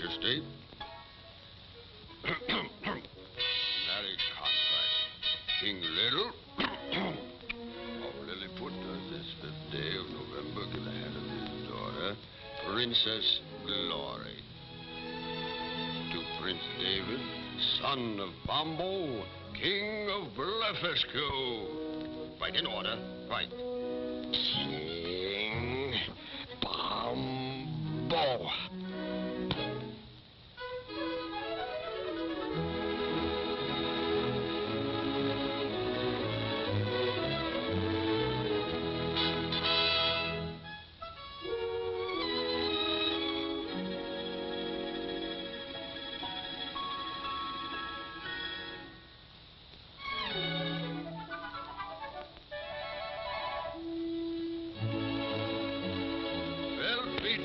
Your. Marriage contract. King Little oh, of Lilliput does this fifth day of November give the hand of his daughter, Princess Glory, to Prince David, son of Bombo, King of Blefuscu. Right in order. Right.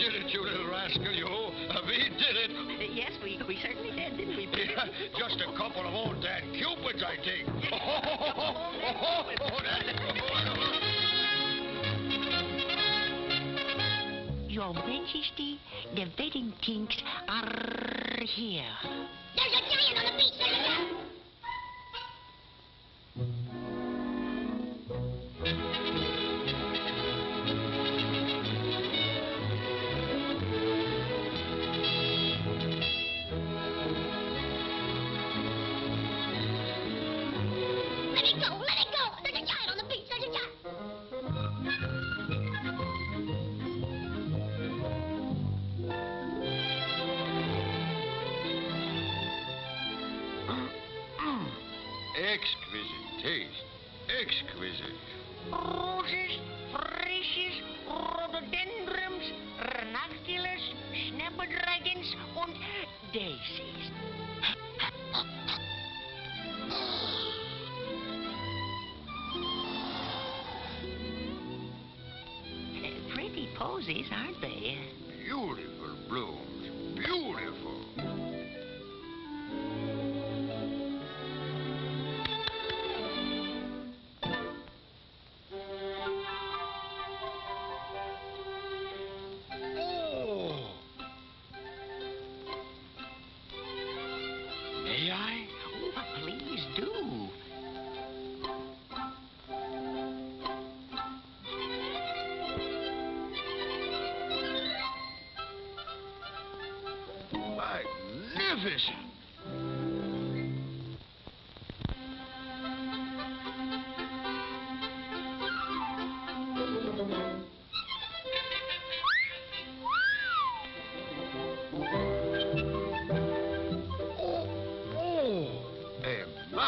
Did it, you little rascal, you. Uh, we did it. Yes, we, we certainly did, didn't we? Just a couple of old Dan Cupids, I think. Your Majesty, the wedding things are here.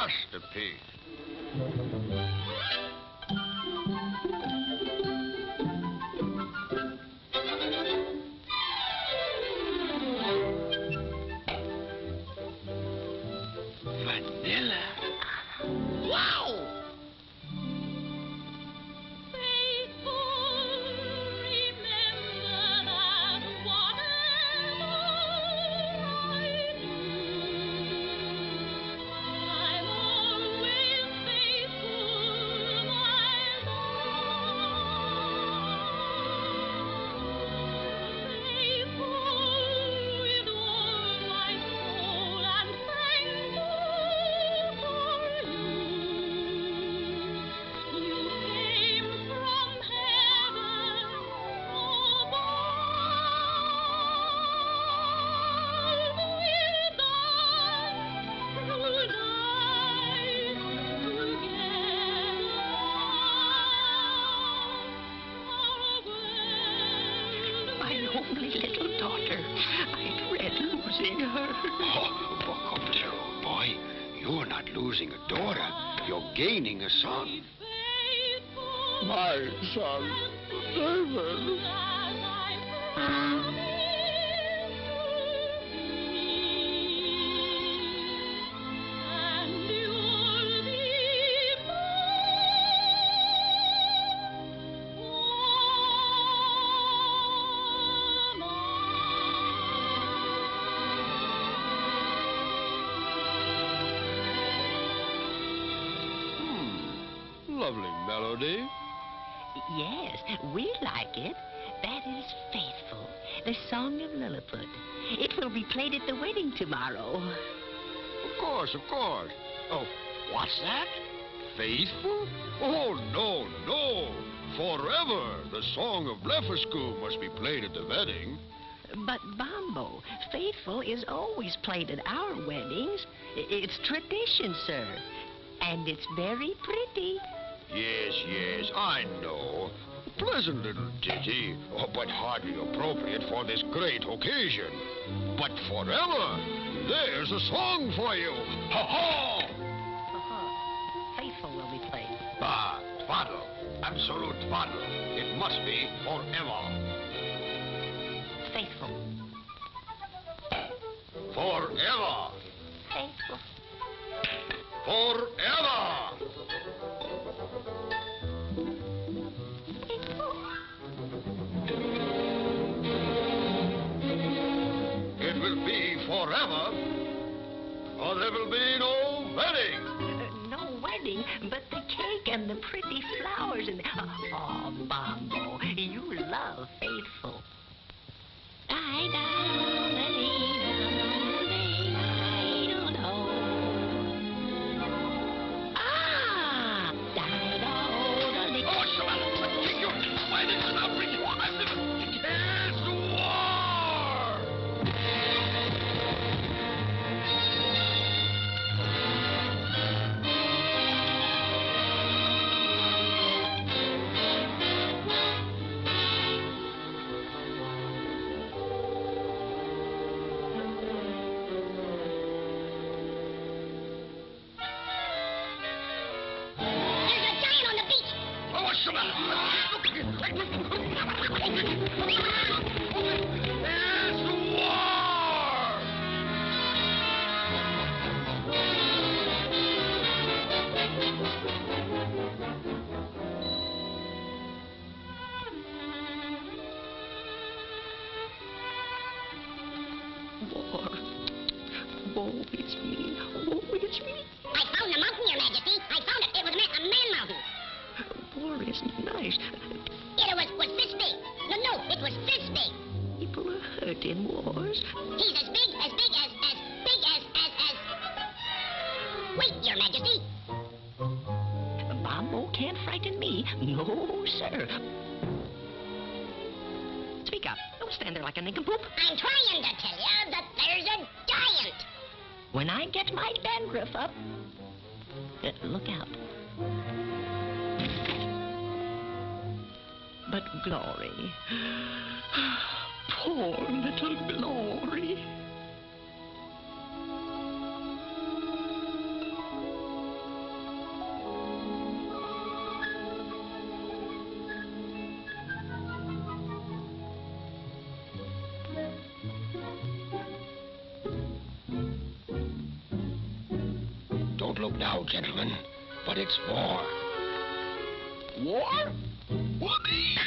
Masterpiece. Yes, we like it. That is Faithful, the song of Lilliput. It will be played at the wedding tomorrow. Of course, of course. Oh, what's that? Faithful? Oh, no, no. Forever, the song of Blefuscu must be played at the wedding. But, Bombo, Faithful is always played at our weddings. It's tradition, sir. And it's very pretty. Yes, yes, I know. Pleasant little ditty, oh, but hardly appropriate for this great occasion. But forever, there's a song for you. Ha ha! Uh-huh. Faithful will be played. Ah, twaddle. Absolute twaddle. It must be forever. Faithful. Forever. Faithful. Forever. There will be no No, sir. Speak up. Don't stand there like a nincompoop. I'm trying to tell you that there's a giant. When I get my dandruff up, uh, look out. But Glory, poor little Glory. It's war. War? Whoopee!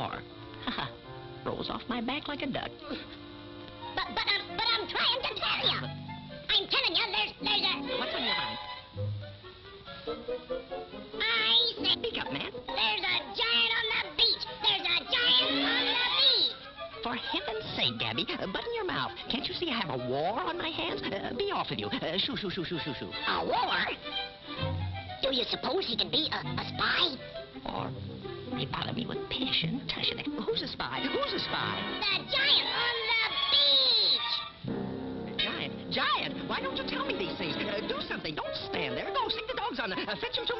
War. Rolls off my back like a duck. But, but, I'm, but I'm trying to tell you. I'm telling you, there's, there's a... What's on your mind? I said Speak up, man. there's a giant on the beach. There's a giant on the beach. For heaven's sake, Gabby, uh, button your mouth. Can't you see I have a war on my hands? Uh, be off with you. Uh, shoo, shoo, shoo, shoo, shoo, shoo. A war? Do you suppose he could be a, The giant on the beach. Giant. Giant. Why don't you tell me these things? Uh, do something. Don't stand there. Go stick the dogs on. Uh, fetch them to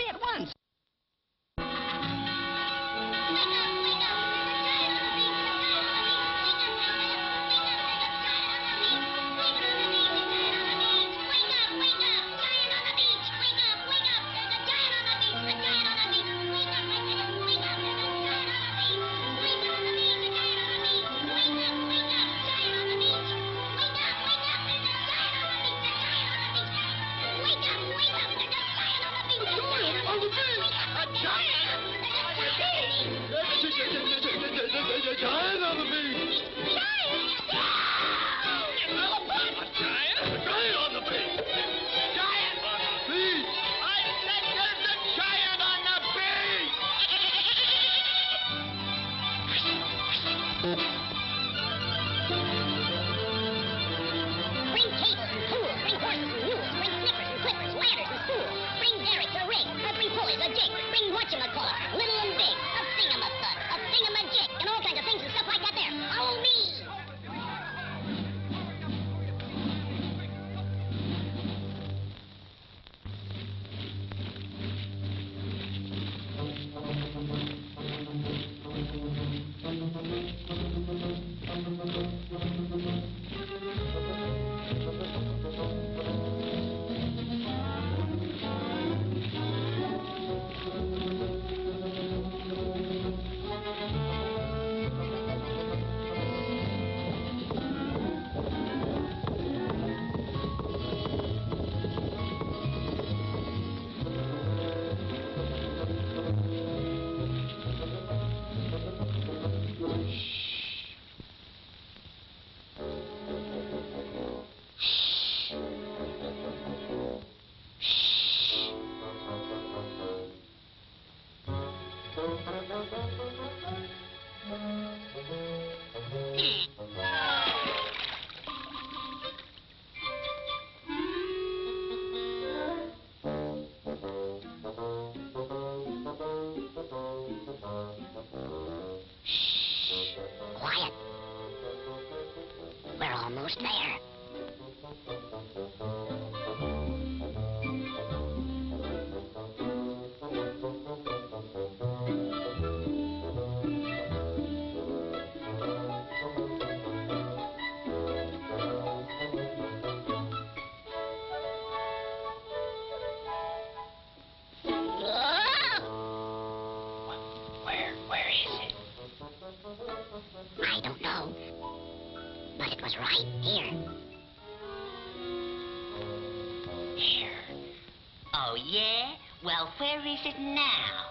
is it now?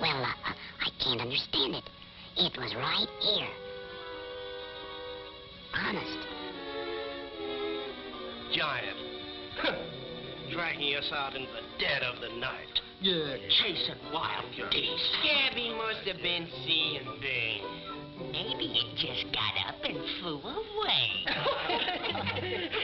Well, uh, uh, I can't understand it. It was right here. Honest. Giant. Dragging us out in the dead of the night. Yeah, chasing wild geese. Scabby must have been seeing things. Maybe it just got up and flew away.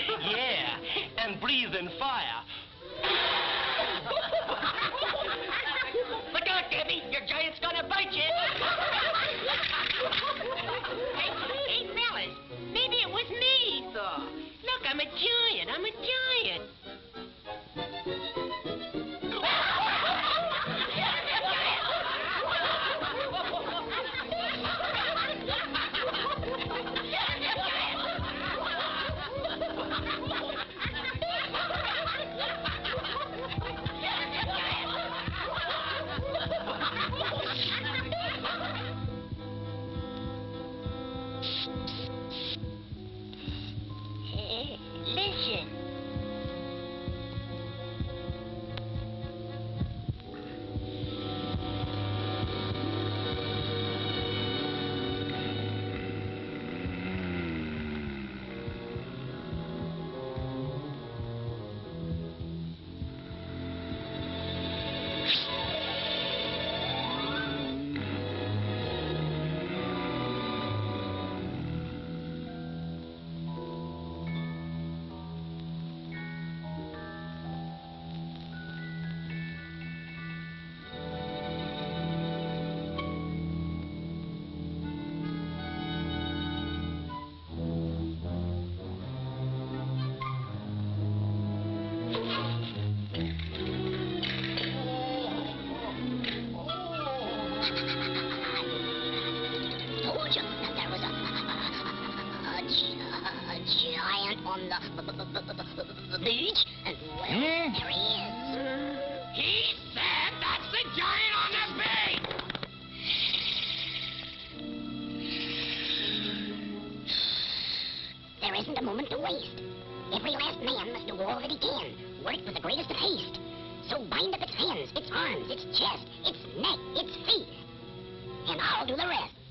Look, chest, its neck, its feet, and I'll do the rest.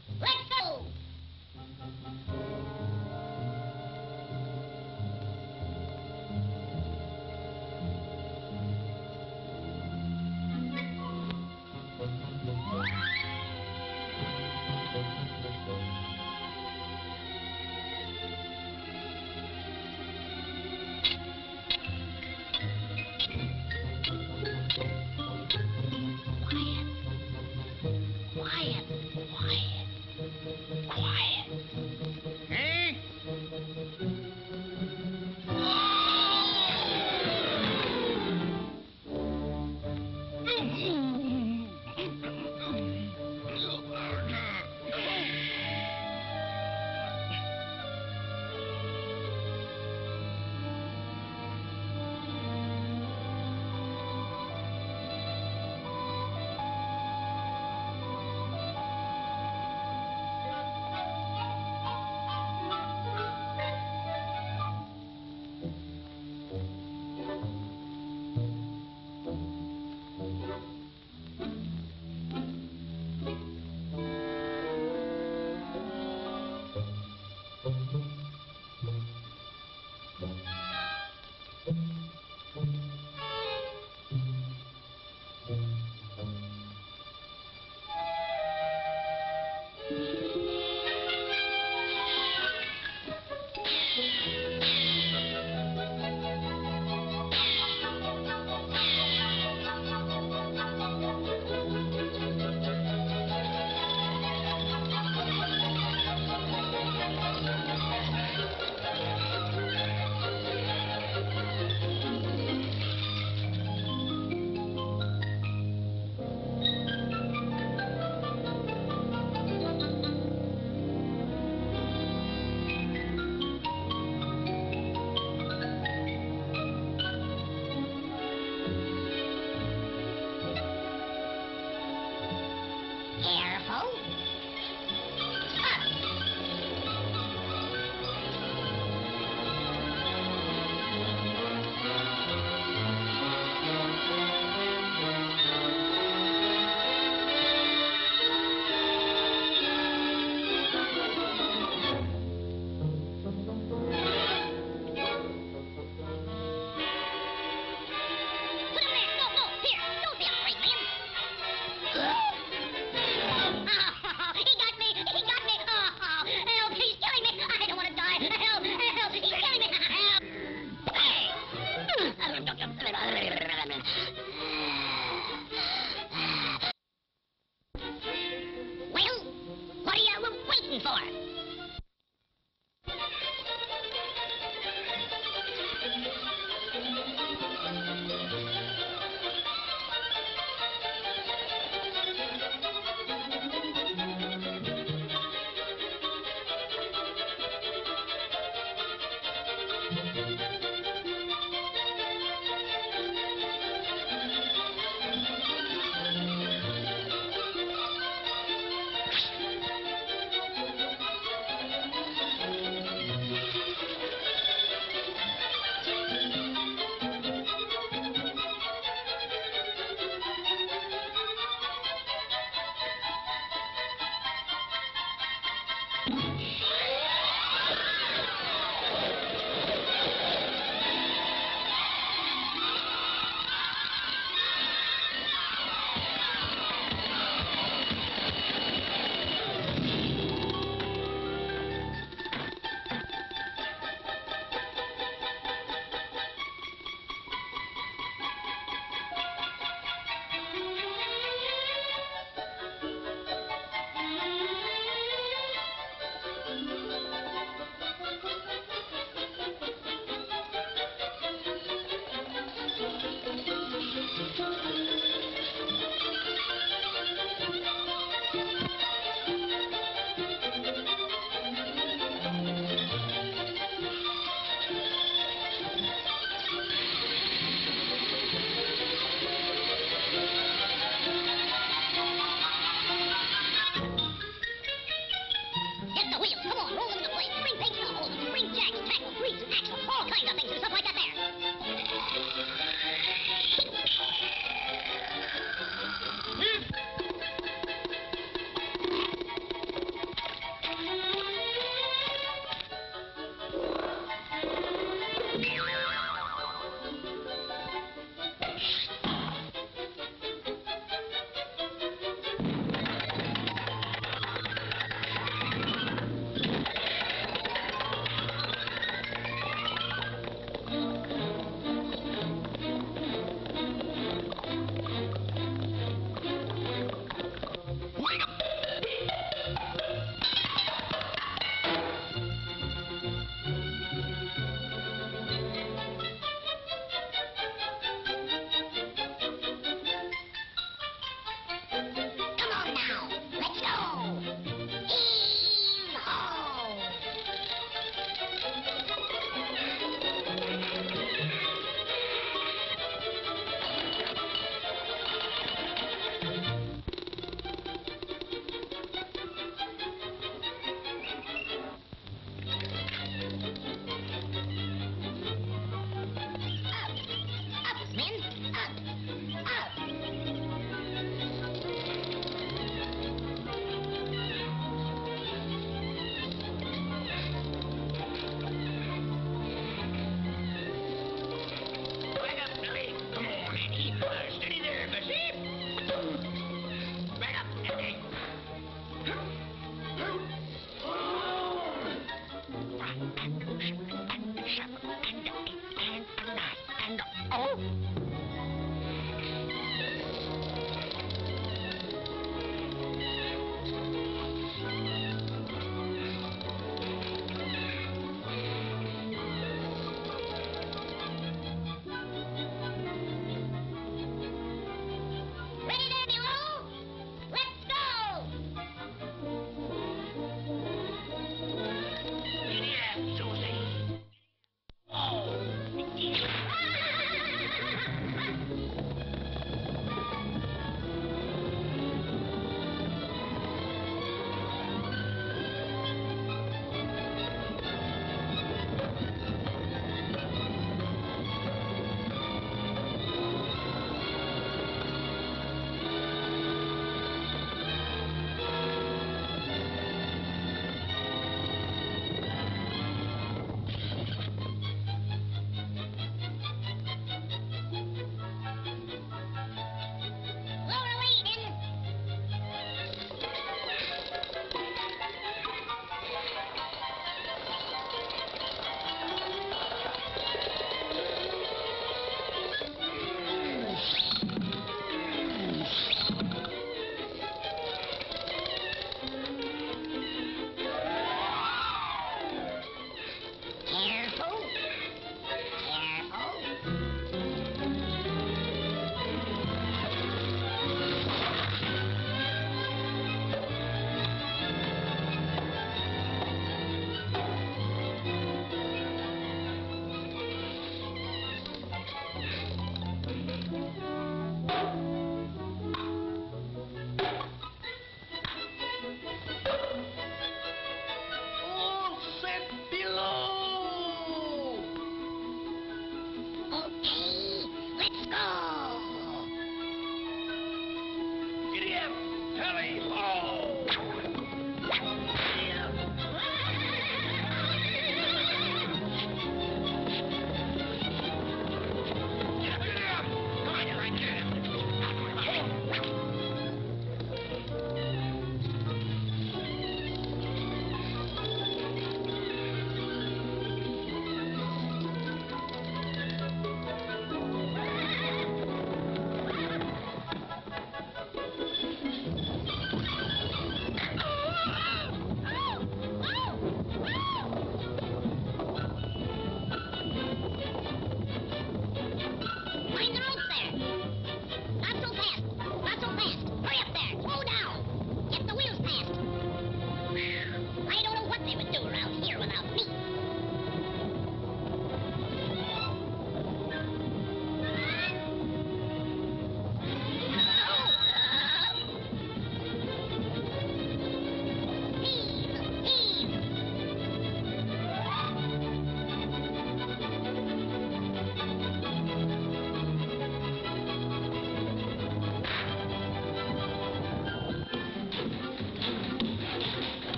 Careful.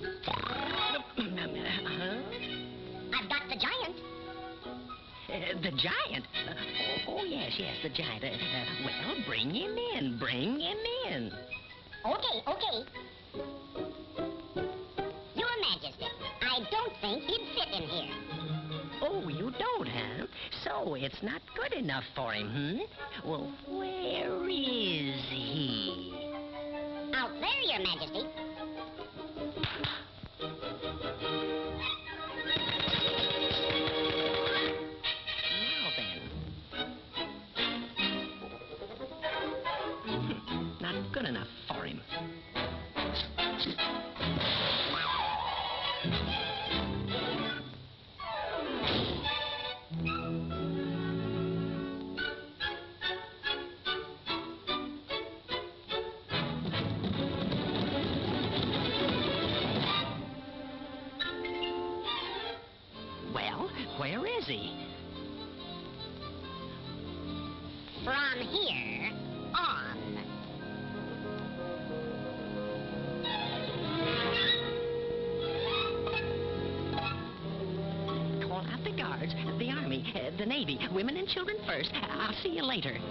Huh? I've got the giant. Uh, the giant? Uh, oh, oh, yes, yes, the giant. Uh, uh, well, bring him in. Bring him in. Okay, okay. Your Majesty, I don't think he'd fit in here. Oh, you don't, huh? So it's not good enough for him, hmm? Well, where is he? Out there, Your Majesty. Later.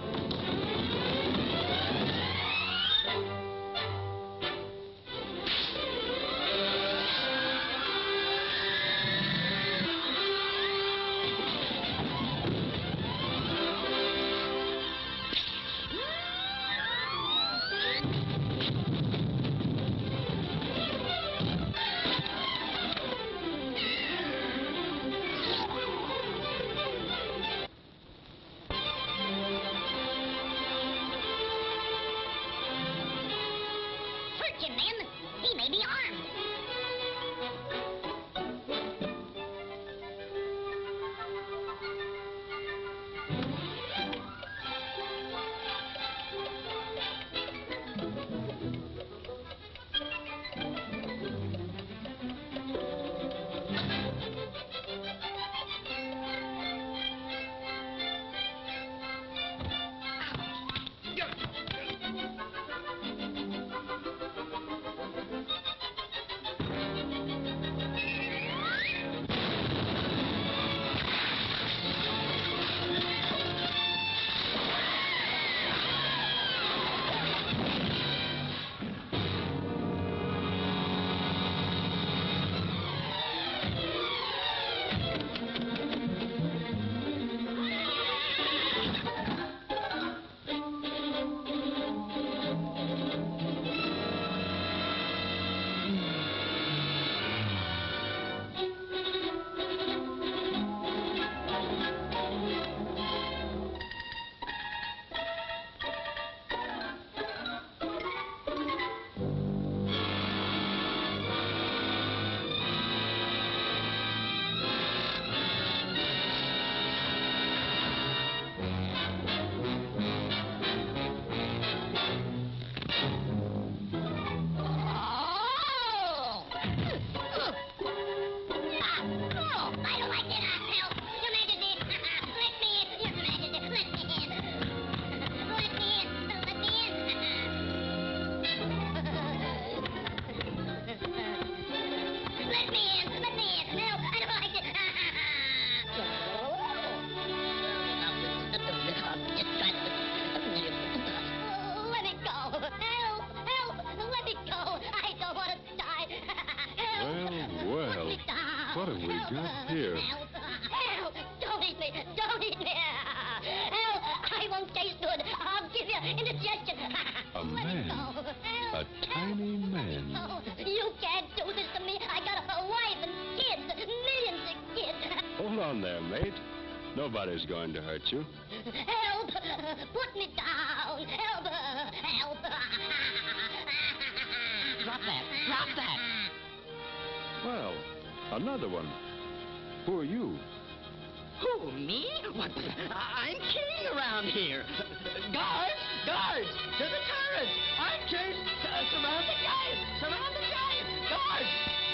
Nobody's going to hurt you. Help! Put me down! Help! Help! Drop that. Drop that. Well, another one. Who are you? Who, me? What? I- I'm king around here. Guards! Guards! To the turrets! Archers! Uh, surround the giant! Surround the It's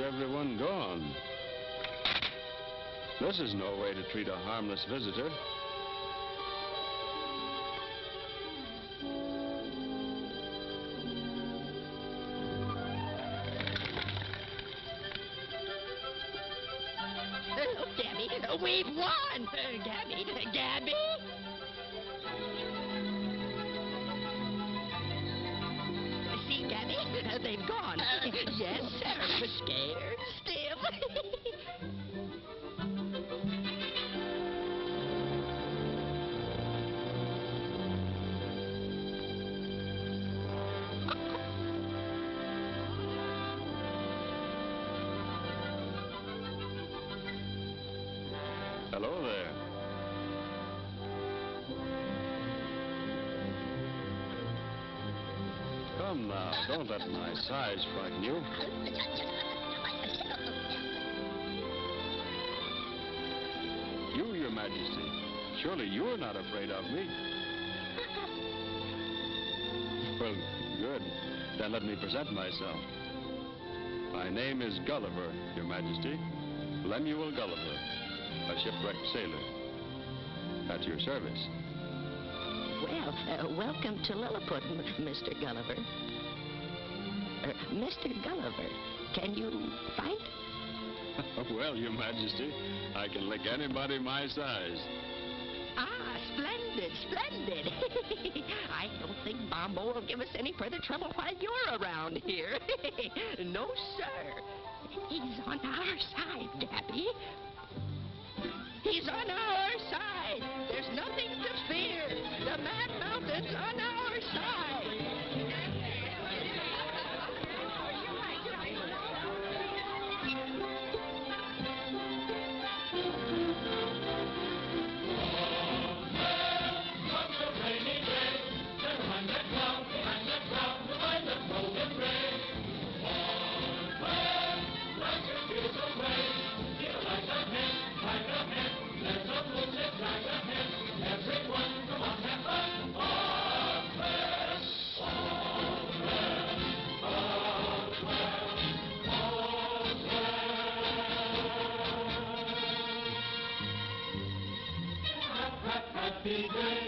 everyone gone. This is no way to treat a harmless visitor. Oh, Gabby, we've won! Gabby, Gabby! Gone. Uh, yes, sir. Scared still. size frighten you. You, Your Majesty. Surely you're not afraid of me. Well, good. Then let me present myself. My name is Gulliver, Your Majesty. Lemuel Gulliver, a shipwrecked sailor. At your service. Well, uh, welcome to Lilliput, Mr. Gulliver. Mr. Gulliver, can you fight? well, Your Majesty, I can lick anybody my size. Ah, splendid, splendid. I don't think Bombo will give us any further trouble while you're around here. no, sir. He's on our side, Gabby. He's on our It's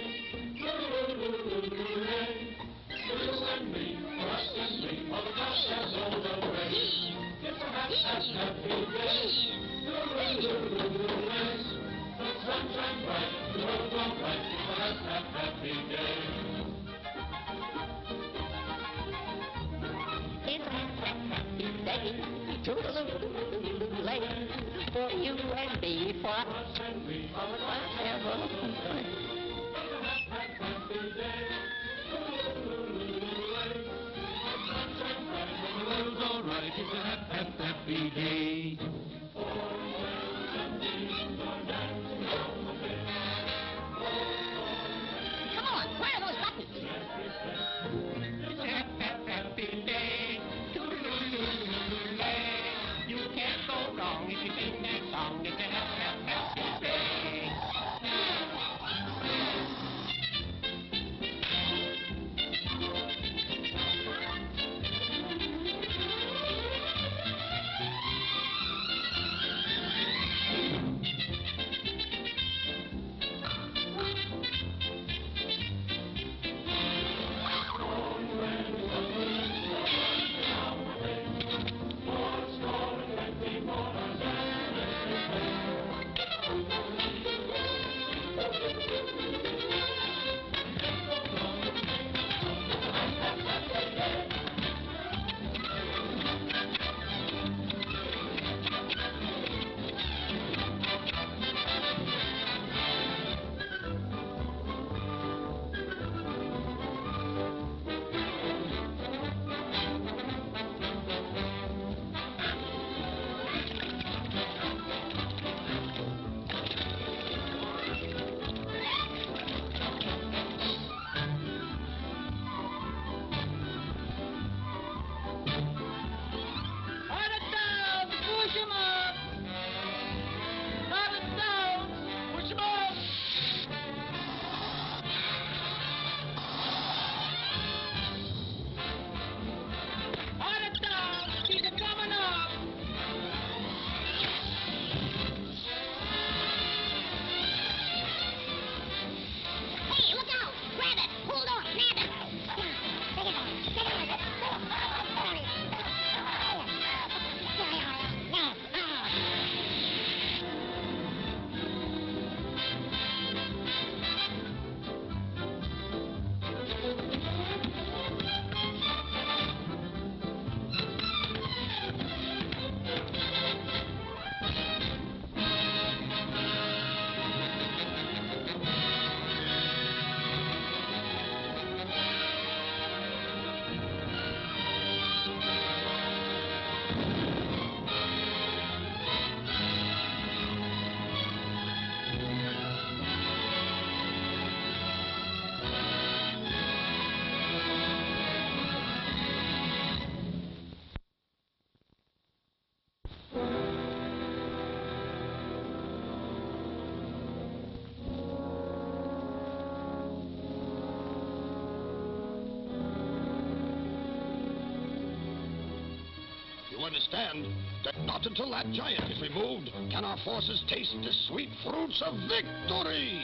until that giant is removed can our forces taste the sweet fruits of victory.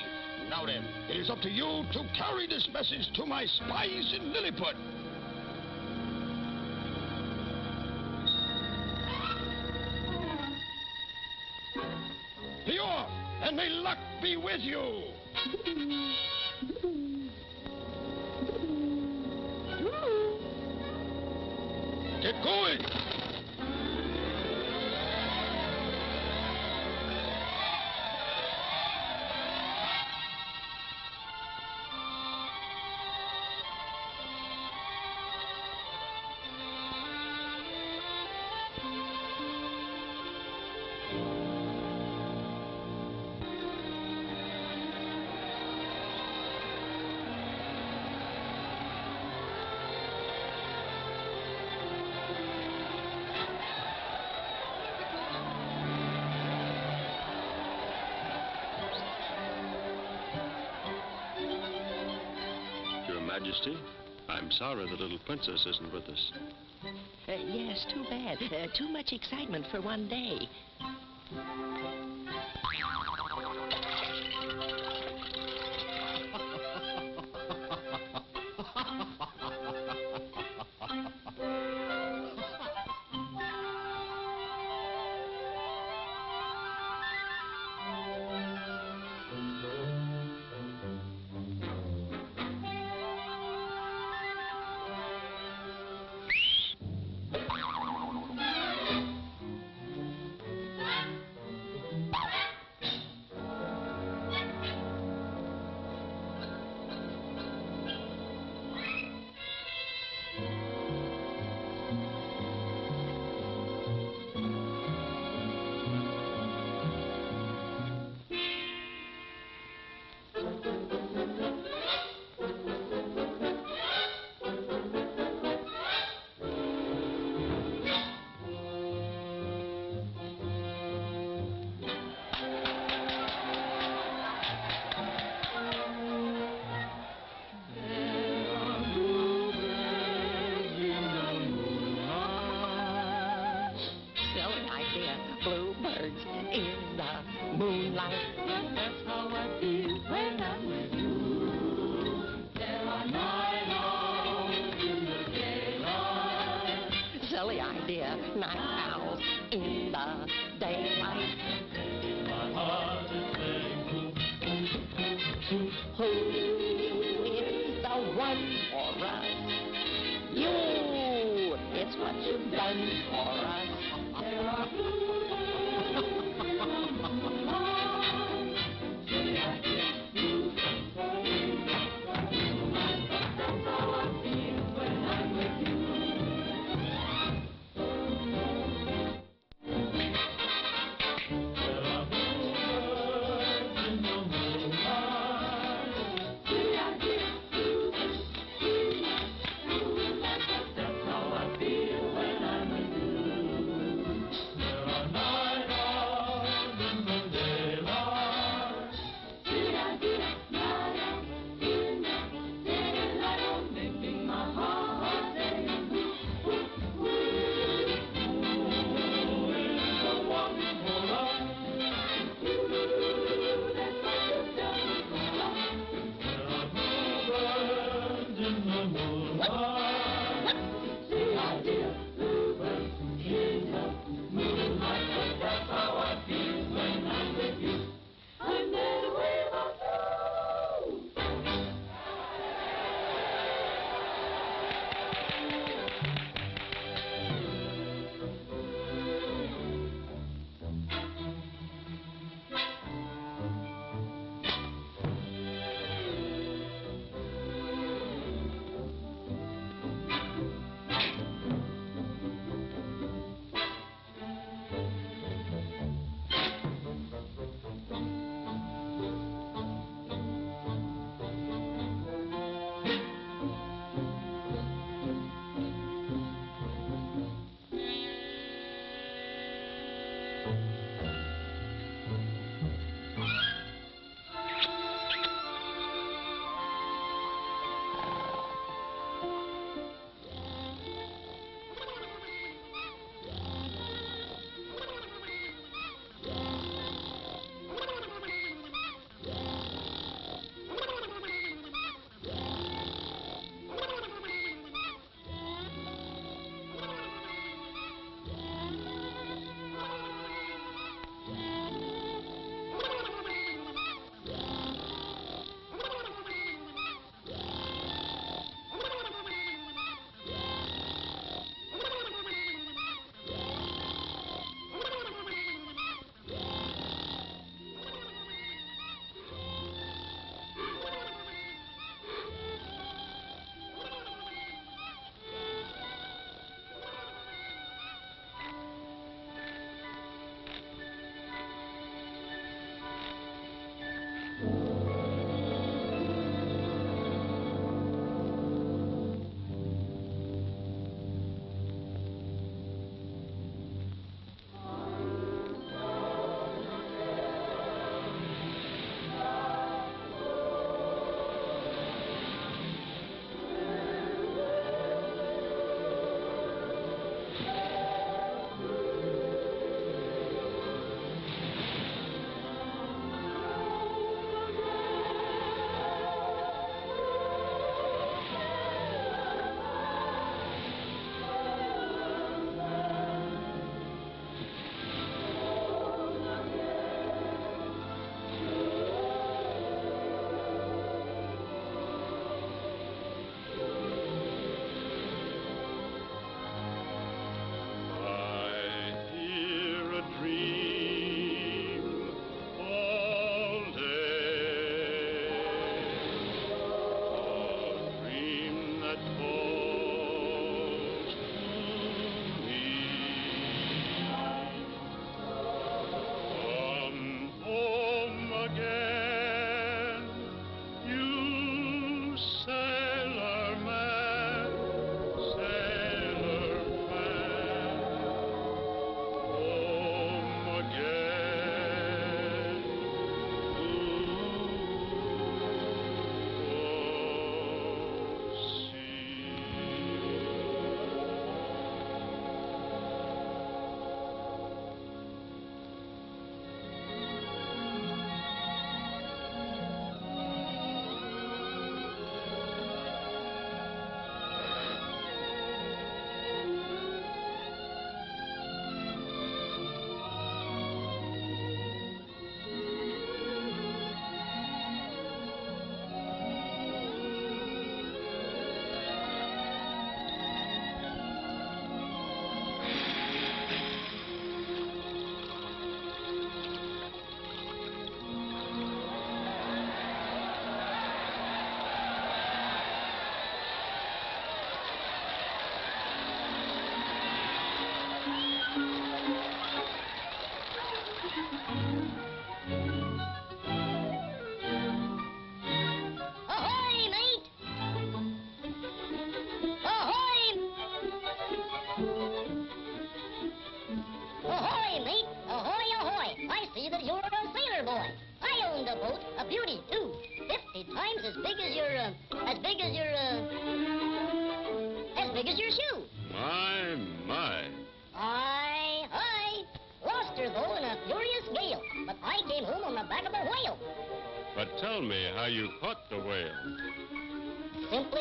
Now then, it is up to you to carry this message to my spies in Lilliput. Majesty, I'm sorry the little princess isn't with us. Uh, yes, too bad. Uh, too much excitement for one day.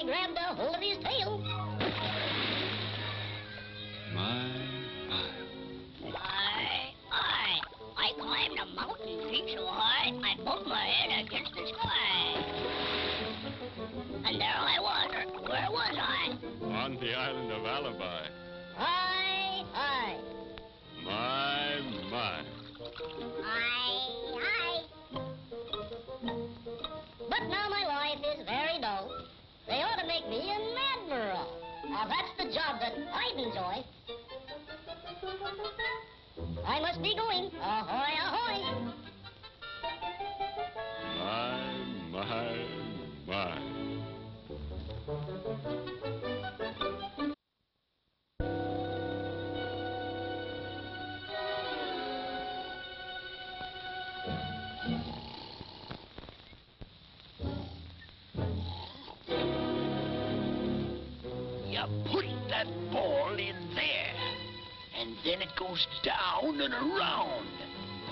grabbed Then it goes down and around.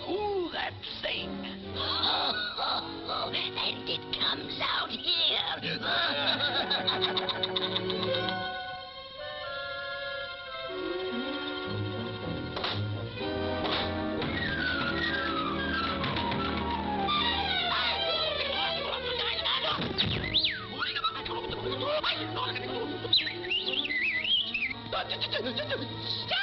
Pull that thing. and it comes out here. Stop!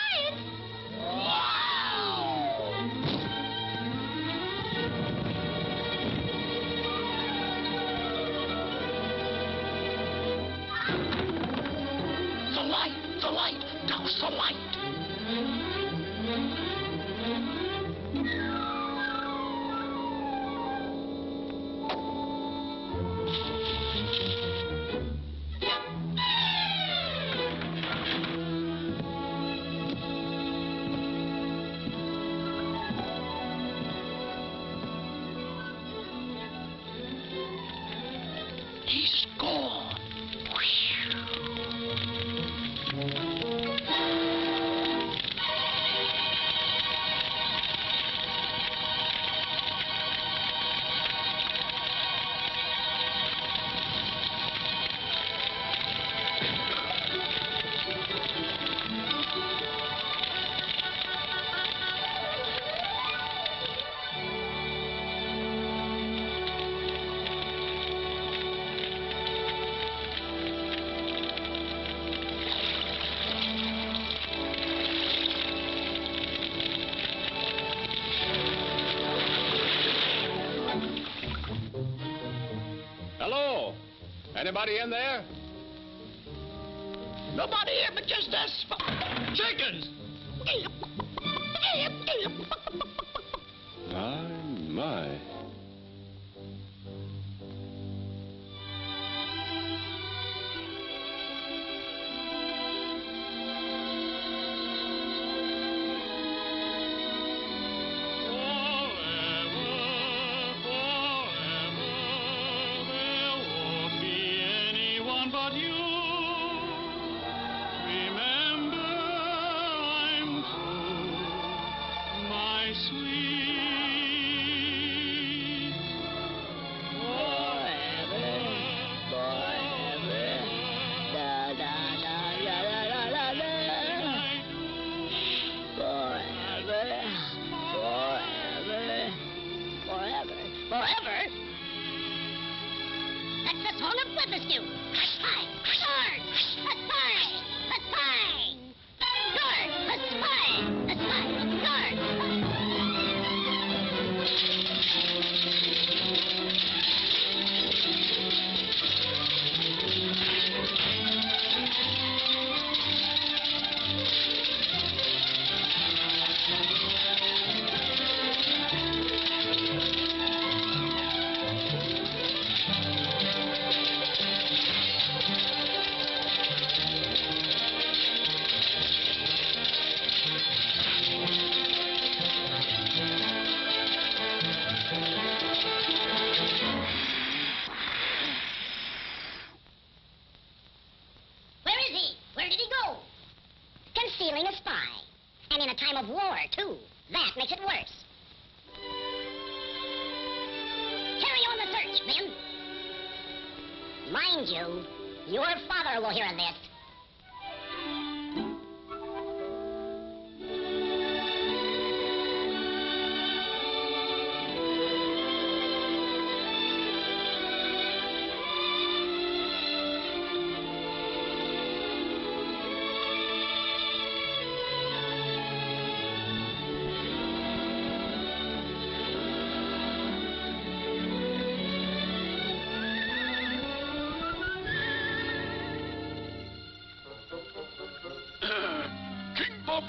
Anybody in there?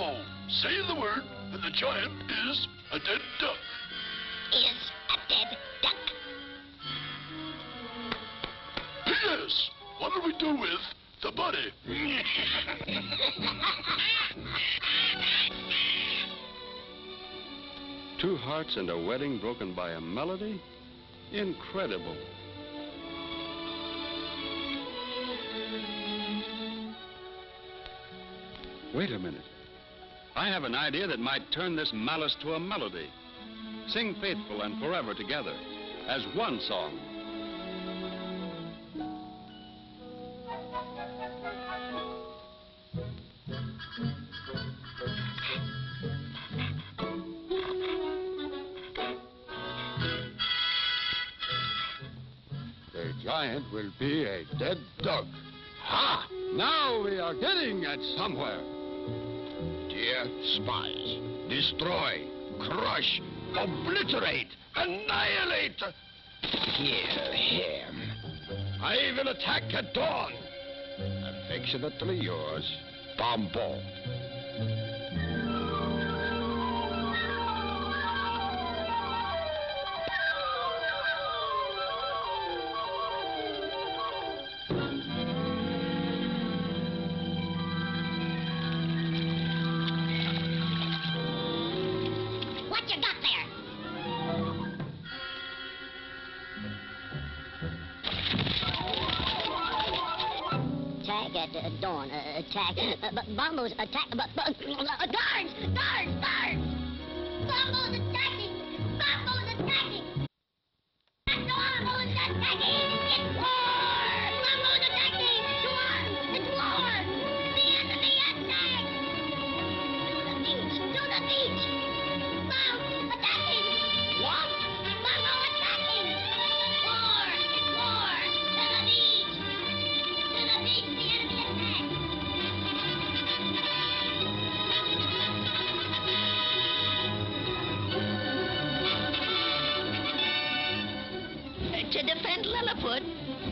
Say the word, and the giant is a dead duck. Is a dead duck. P.S. What do we do with the buddy? Two hearts and a wedding broken by a melody? Incredible. Wait a minute. I have an idea that might turn this malice to a melody. Sing faithful and forever together as one song. The giant will be a dead dog. Ha! Now we are getting at somewhere spies. Destroy, crush, obliterate, annihilate. Kill him. I will attack at dawn. Affectionately yours, Bombo. attack. Bombo's attack. telephone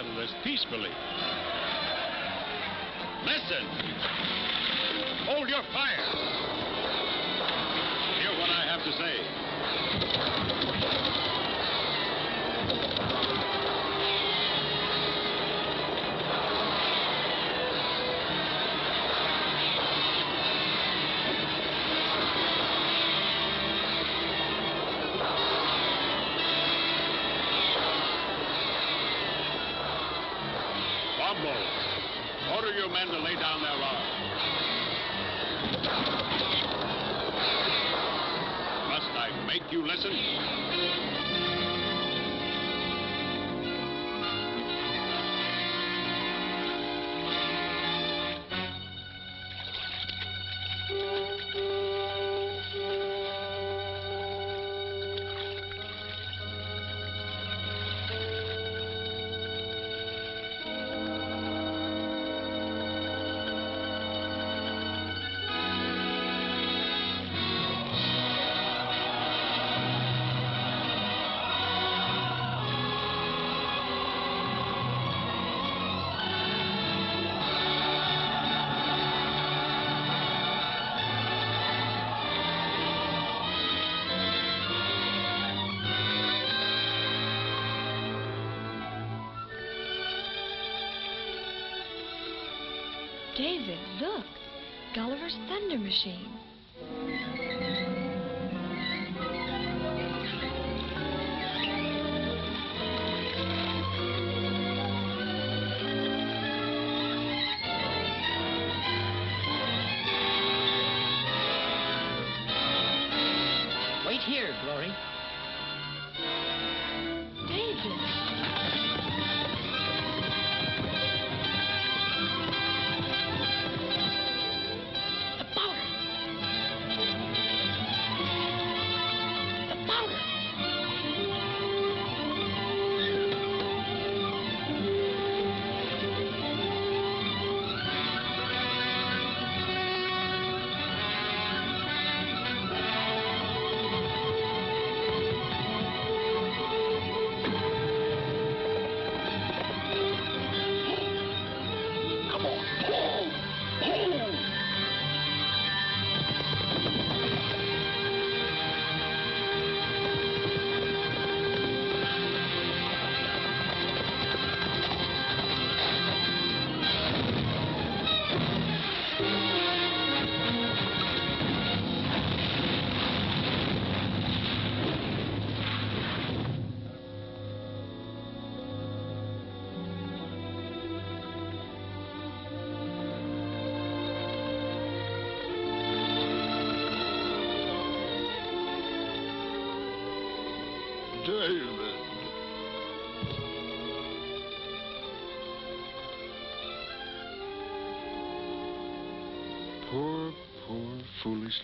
settle this peacefully. Listen. You listen? Machine.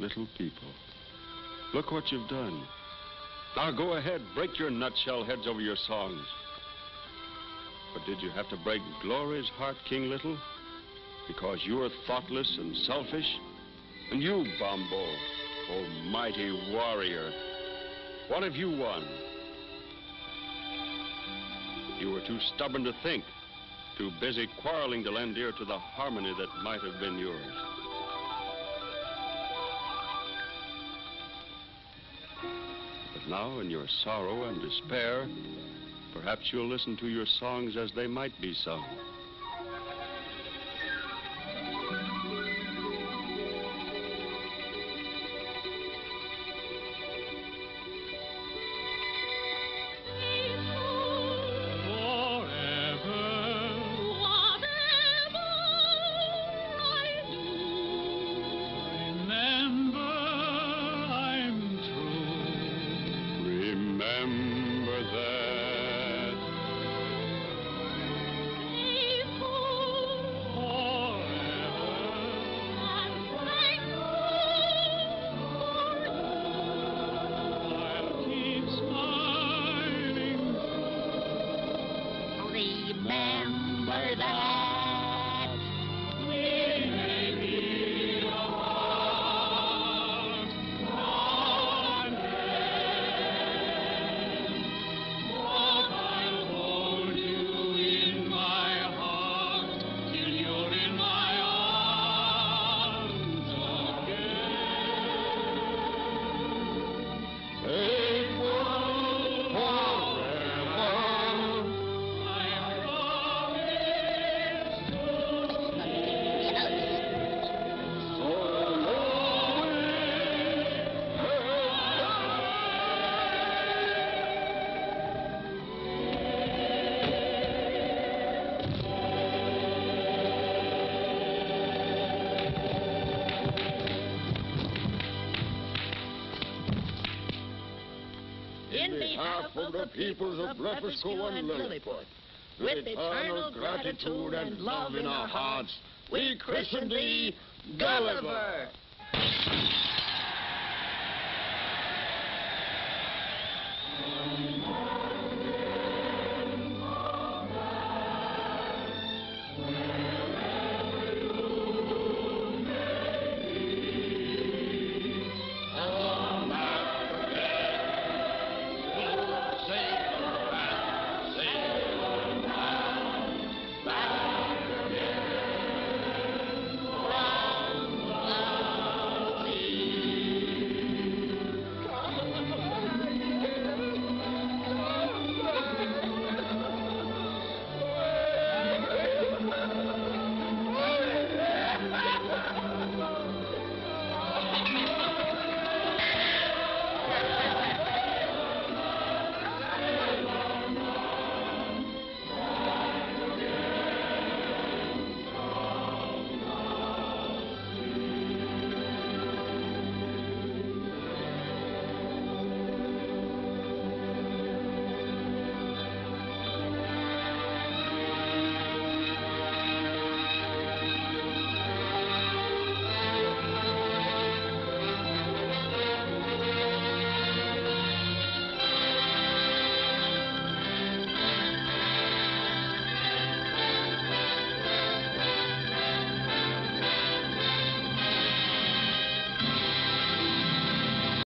Little people. Look what you've done. Now go ahead, break your nutshell heads over your songs. But did you have to break Glory's heart, King Little? Because you're thoughtless and selfish? And you, Bombo, oh mighty warrior, what have you won? You were too stubborn to think, too busy quarreling to lend ear to the harmony that might have been yours. Now, in your sorrow and despair, perhaps you'll listen to your songs as they might be sung. Peoples of Blefuscu and Lilliput, with eternal gratitude and love in our hearts, we christen thee Gulliver.